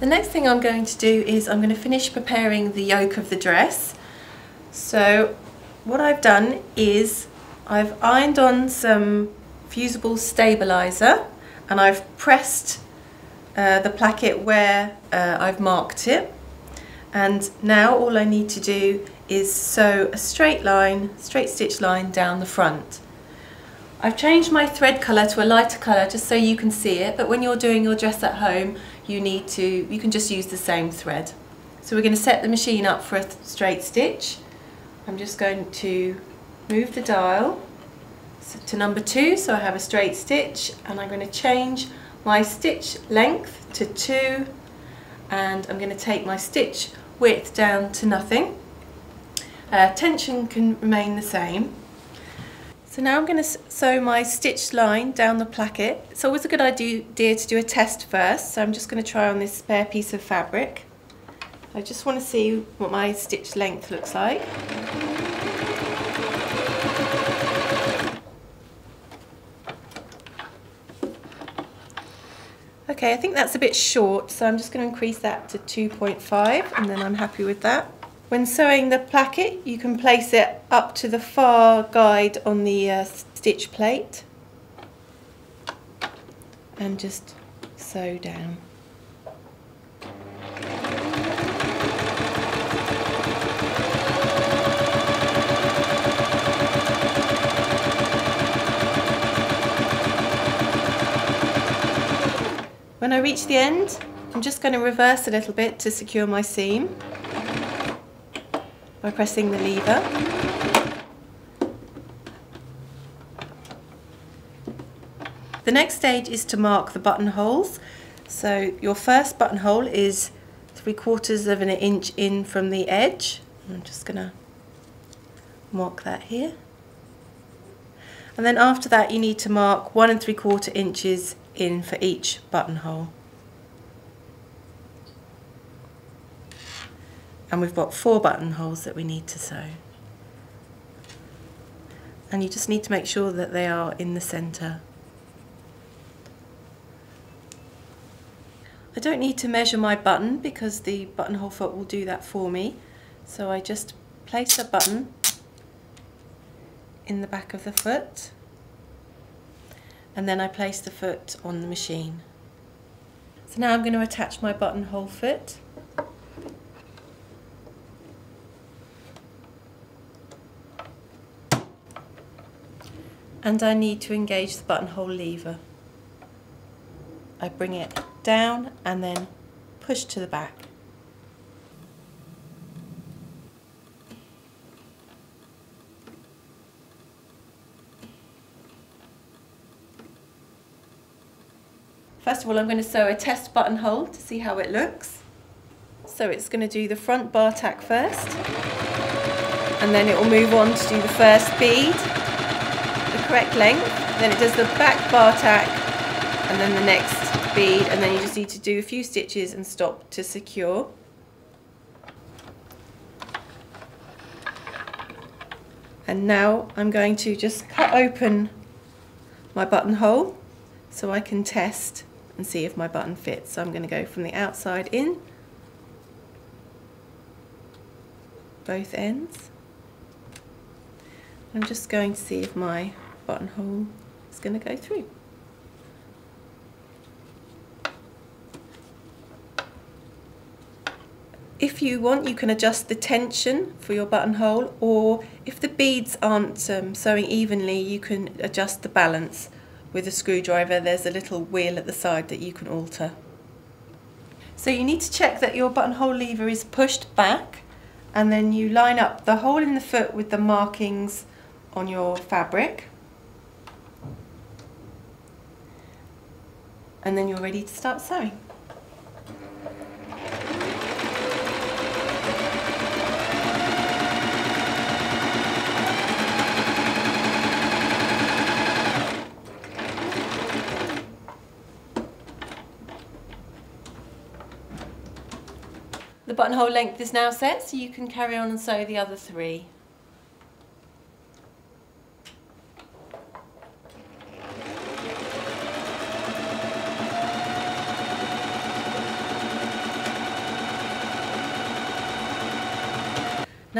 The next thing I'm going to do is I'm going to finish preparing the yoke of the dress. So what I've done is I've ironed on some fusible stabilizer and I've pressed uh, the placket where uh, I've marked it and now all I need to do is sew a straight line, straight stitch line down the front. I've changed my thread colour to a lighter colour just so you can see it but when you're doing your dress at home you need to, you can just use the same thread. So we're going to set the machine up for a straight stitch. I'm just going to move the dial to number two so I have a straight stitch and I'm going to change my stitch length to two and I'm going to take my stitch width down to nothing. Uh, tension can remain the same. So now I'm going to sew my stitched line down the placket. It's always a good idea dear to do a test first, so I'm just going to try on this spare piece of fabric. I just want to see what my stitch length looks like. Okay, I think that's a bit short, so I'm just going to increase that to 2.5 and then I'm happy with that. When sewing the placket, you can place it up to the far guide on the uh, stitch plate and just sew down. When I reach the end, I'm just going to reverse a little bit to secure my seam by pressing the lever. The next stage is to mark the buttonholes. So your first buttonhole is three quarters of an inch in from the edge. I'm just going to mark that here. And then after that you need to mark one and three quarter inches in for each buttonhole. And we've got four buttonholes that we need to sew. And you just need to make sure that they are in the centre. I don't need to measure my button because the buttonhole foot will do that for me. So I just place a button in the back of the foot and then I place the foot on the machine. So now I'm going to attach my buttonhole foot. And I need to engage the buttonhole lever. I bring it down and then push to the back. First of all, I'm going to sew a test buttonhole to see how it looks. So it's going to do the front bar tack first, and then it will move on to do the first bead, correct length, then it does the back bar tack, and then the next bead, and then you just need to do a few stitches and stop to secure. And now I'm going to just cut open my buttonhole so I can test and see if my button fits. So I'm going to go from the outside in, both ends. I'm just going to see if my buttonhole is going to go through. If you want, you can adjust the tension for your buttonhole, or if the beads aren't um, sewing evenly, you can adjust the balance with a screwdriver there's a little wheel at the side that you can alter. So you need to check that your buttonhole lever is pushed back and then you line up the hole in the foot with the markings on your fabric and then you're ready to start sewing. The buttonhole length is now set so you can carry on and sew the other three.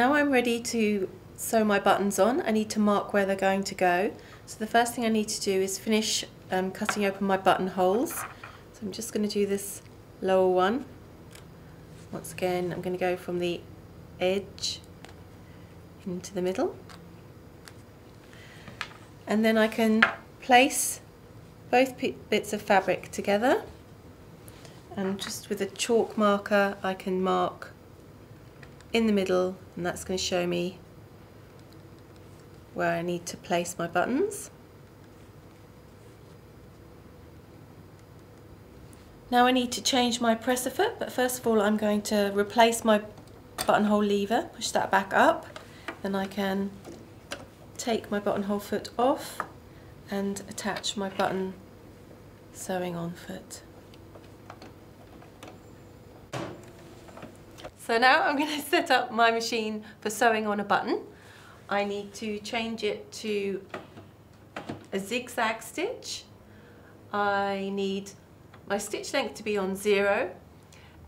Now I'm ready to sew my buttons on. I need to mark where they're going to go. So the first thing I need to do is finish um, cutting open my buttonholes. So I'm just going to do this lower one. Once again I'm going to go from the edge into the middle. And then I can place both bits of fabric together and just with a chalk marker I can mark in the middle and that's going to show me where I need to place my buttons. Now I need to change my presser foot but first of all I'm going to replace my buttonhole lever, push that back up then I can take my buttonhole foot off and attach my button sewing on foot. So now I'm going to set up my machine for sewing on a button. I need to change it to a zigzag stitch. I need my stitch length to be on zero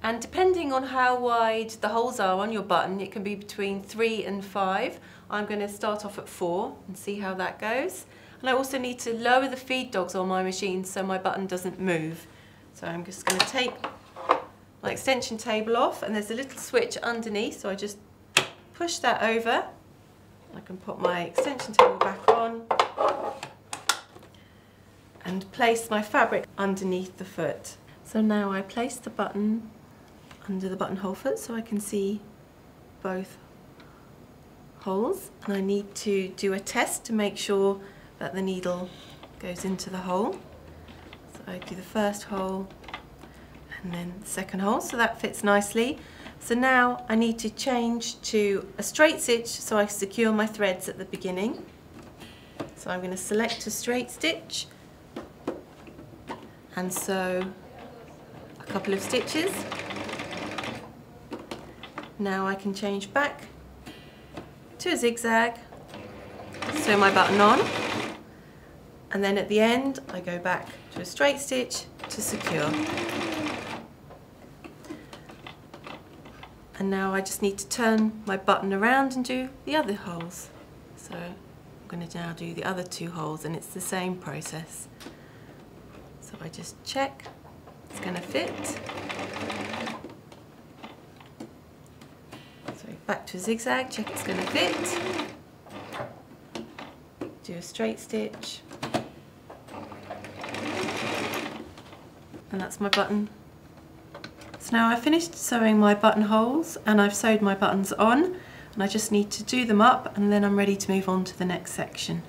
and depending on how wide the holes are on your button it can be between three and five. I'm going to start off at four and see how that goes. And I also need to lower the feed dogs on my machine so my button doesn't move. So I'm just going to take my extension table off and there's a little switch underneath so I just push that over. I can put my extension table back on and place my fabric underneath the foot. So now I place the button under the buttonhole foot so I can see both holes and I need to do a test to make sure that the needle goes into the hole. So I do the first hole and then the second hole so that fits nicely. So now I need to change to a straight stitch so I secure my threads at the beginning. So I'm going to select a straight stitch and sew a couple of stitches. Now I can change back to a zigzag, sew my button on, and then at the end I go back to a straight stitch to secure. And now I just need to turn my button around and do the other holes. So I'm going to now do the other two holes and it's the same process. So I just check it's going to fit. So back to a zigzag, check it's going to fit. Do a straight stitch. And that's my button. Now I've finished sewing my buttonholes and I've sewed my buttons on and I just need to do them up and then I'm ready to move on to the next section.